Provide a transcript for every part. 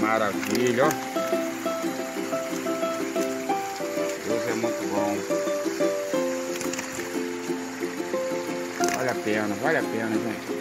Maravilha, ó. Deus é muito bom. Vale a pena, vale a pena, gente.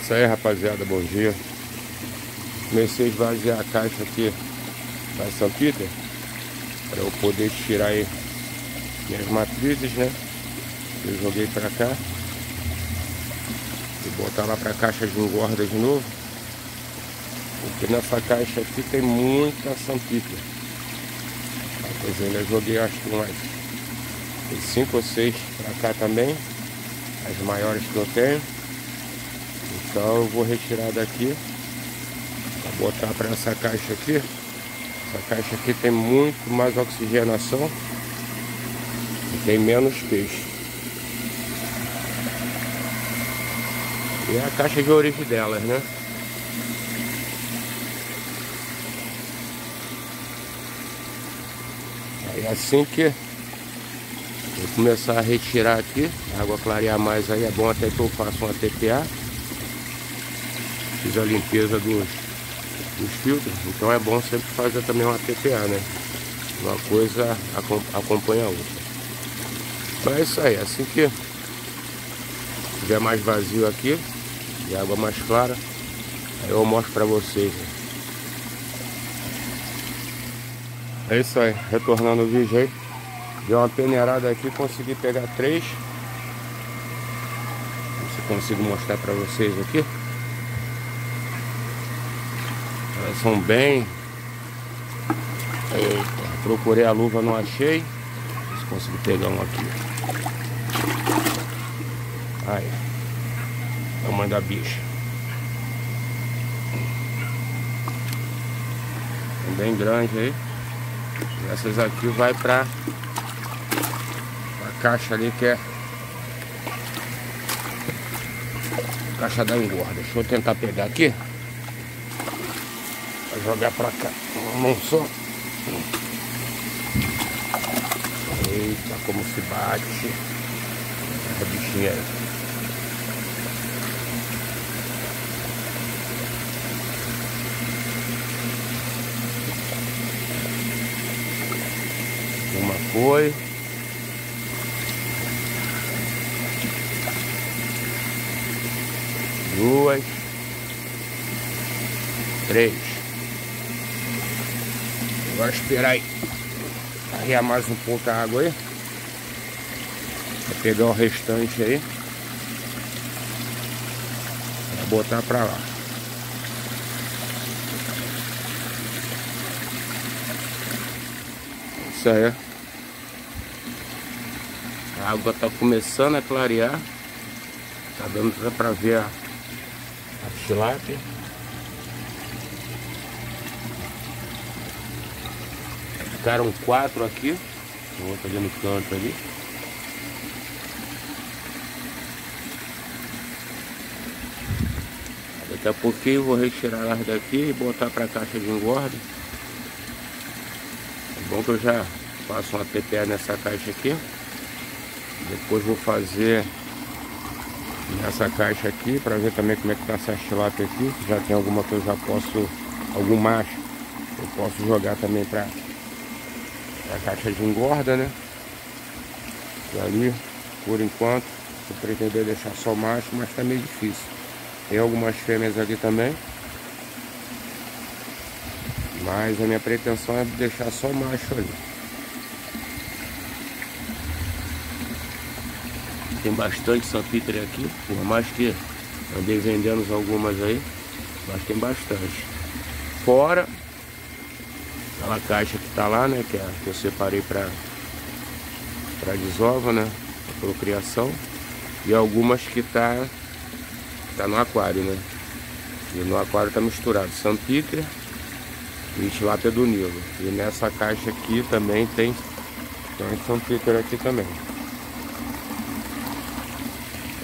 Isso aí rapaziada, bom dia Comecei a esvaziar a caixa aqui da São Peter Para eu poder tirar aí minhas matrizes, né? Eu joguei pra cá E botar lá pra caixa de engorda de novo Porque nessa caixa aqui tem muita São Peter. Pois ainda joguei acho que Tem cinco ou seis pra cá também As maiores que eu tenho. Então eu vou retirar daqui Vou botar para essa caixa aqui Essa caixa aqui tem muito mais oxigenação E tem menos peixe E é a caixa de origem delas, né? Aí assim que Vou começar a retirar aqui, a água clarear mais aí, é bom até que eu faça uma TPA. Fiz a limpeza dos, dos filtros, então é bom sempre fazer também uma TPA, né? Uma coisa acompanha a outra. Então é isso aí, assim que tiver mais vazio aqui, e água mais clara, eu mostro pra vocês. Né? É isso aí, retornando o vídeo aí. Deu uma peneirada aqui, consegui pegar três. Se consigo mostrar pra vocês aqui. São bem... Eita, procurei a luva, não achei. Se consegui pegar um aqui. Aí. Tamanho da bicha. bem grande aí. Essas aqui vai pra, a caixa ali que é caixa da engorda. Deixa eu tentar pegar aqui jogar pra cá. Uma só. Eita, como se bate. A bichinha aí. Uma foi. Duas. Três. Agora esperar aí. Arriar mais um pouco a água aí. Vou pegar o restante aí. Vou botar pra lá. Isso aí. A água tá começando a clarear. Tá dando pra ver a, a tilápia. Ficaram quatro aqui. Outra ali no canto ali. Daqui a pouquinho vou retirar elas daqui e botar para a caixa de engorda. É bom que eu já faço uma TPA nessa caixa aqui. Depois vou fazer nessa caixa aqui para ver também como é que tá essa tilápia aqui. Já tem alguma que eu já posso, algum macho, eu posso jogar também para a caixa de engorda, né? E ali, por enquanto, eu pretendo deixar só macho, mas tá meio difícil. Tem algumas fêmeas ali também. Mas a minha pretensão é deixar só macho ali. Tem bastante salpitre aqui, por mais que andei vendendo algumas aí, mas tem bastante. Fora aquela caixa que tá lá, né? Que, é, que eu separei para para desova, né? Pra procriação. E algumas que tá, tá no aquário, né? E no aquário tá misturado Peter e tilápia do Nilo. E nessa caixa aqui também tem, tem Peter aqui também.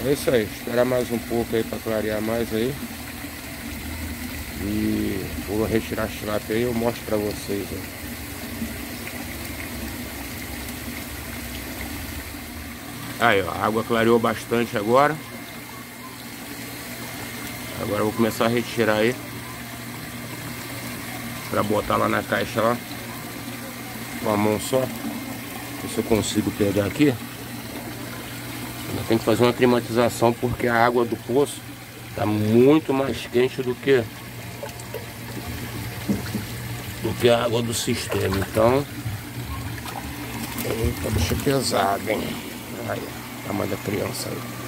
É isso aí, esperar mais um pouco aí para clarear mais aí. E vou retirar a tilápia aí eu mostro pra vocês. Ó. Aí, ó, a água clareou bastante agora. Agora eu vou começar a retirar aí. Pra botar lá na caixa lá. Com a mão só. Ver se eu consigo pegar aqui. Tem que fazer uma climatização porque a água do poço tá muito mais quente do que a água do sistema. Então, eita, bicho pesado, hein? Aí, tamanho da criança aí.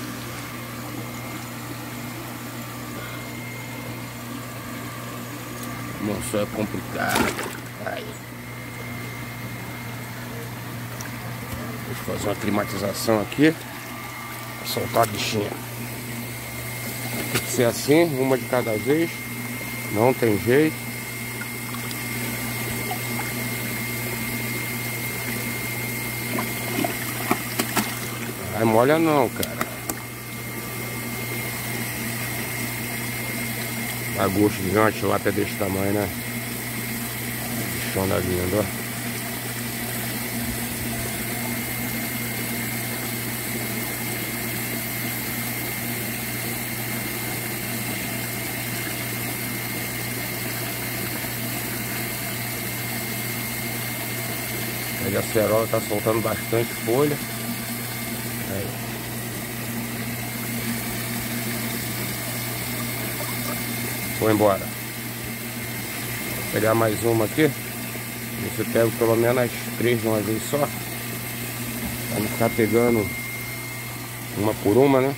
Só é complicado. Aí. Eu fazer uma climatização aqui. Vou soltar a bichinha. Tem que ser assim, uma de cada vez. Não tem jeito. Ai, molha não, cara. A gosto de uma tilápia desse tamanho, né? Bichona linda, ó. a acerola tá soltando bastante folha. Aí. Vou embora. Vou pegar mais uma aqui. Eu pego pelo menos três de uma vez só. Pra não ficar pegando uma por uma, né?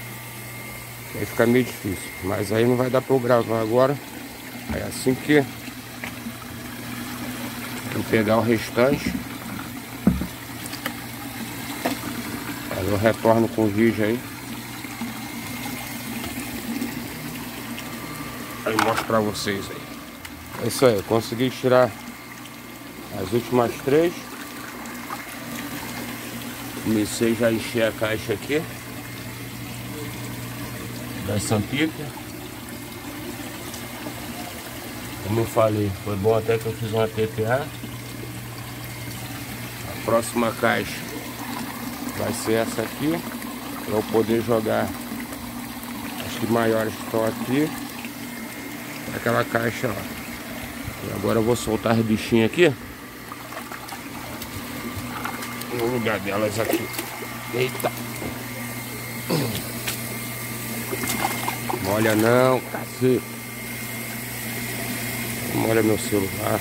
Aí fica meio difícil. Mas aí não vai dar pra eu gravar agora. É assim que eu pegar o restante. Aí eu retorno com o vídeo aí. Aí mostro pra vocês aí. É isso aí, eu consegui tirar as últimas três. Comecei já a encher a caixa aqui. Da Sampica. Como eu falei, foi bom até que eu fiz uma TTA. A próxima caixa vai ser essa aqui para eu poder jogar as que maiores estão aqui. Aquela caixa lá e agora eu vou soltar as bichinhas aqui. No lugar delas aqui. Eita. Molha não cacete. Molha meu celular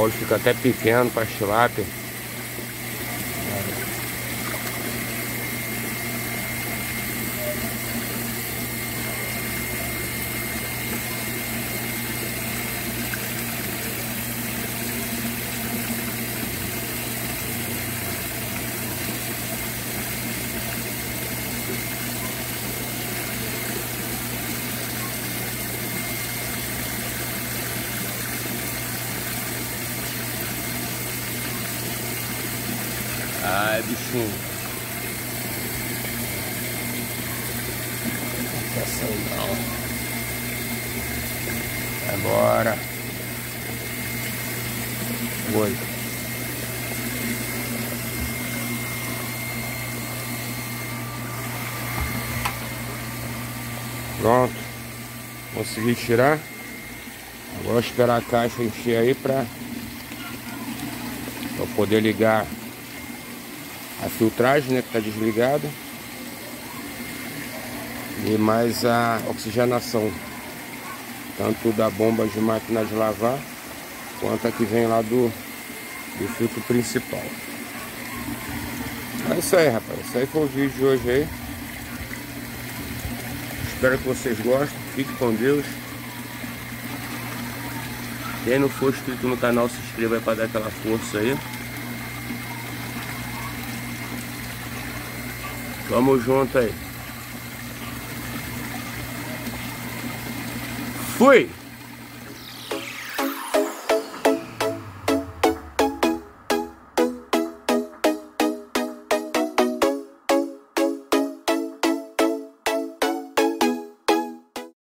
O fica até pequeno para tilápia. Sair não. Agora. Oi. Pronto. Consegui tirar. Agora esperar a caixa encher aí para poder ligar a filtragem, né, que está desligada. E mais a oxigenação, tanto da bomba de máquina de lavar, quanto a que vem lá do, do filtro principal. É isso aí, rapaz. Isso aí foi o vídeo de hoje aí. Espero que vocês gostem. Fique com Deus. Quem não for inscrito no canal, se inscreva para dar aquela força aí. Tamo junto aí. Fui!